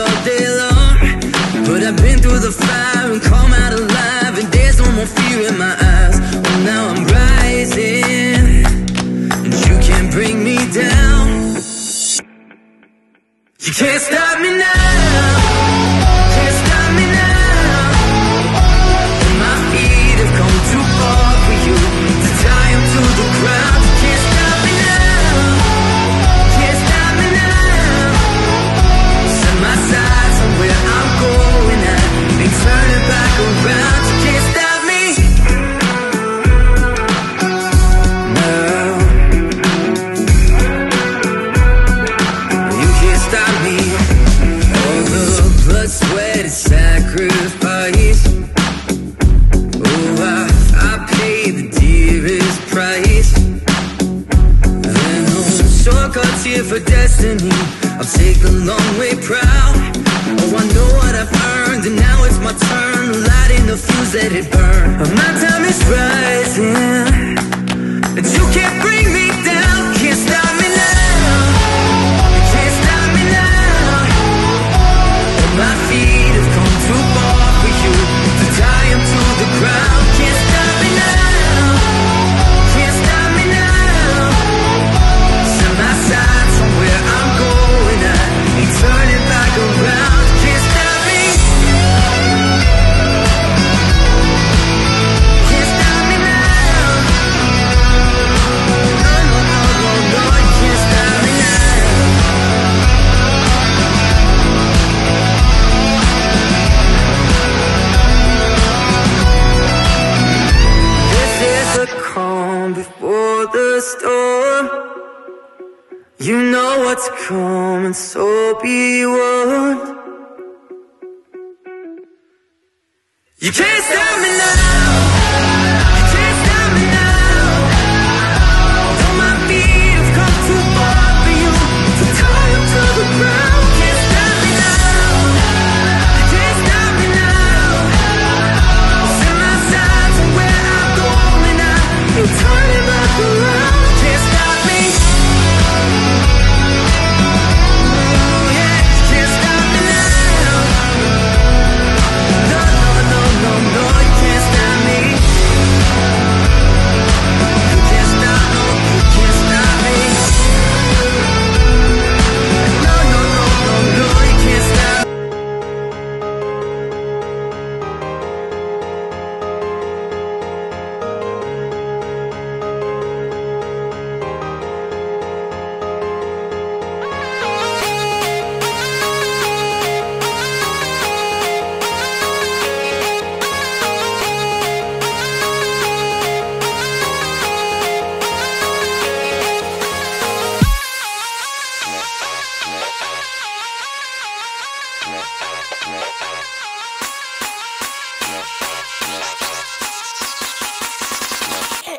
all day long But I've been through the fire and come out alive And there's no more fear in my eyes. Well now I'm rising And you can't bring me down. You can't stop me now. for destiny. I'll take the long way proud. Oh, I know what I've earned And now it's my turn. Lighting the fuse, let it burn. You know what's coming, so be warned. You can't stop me now.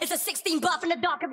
It's a 16 buff in the dark.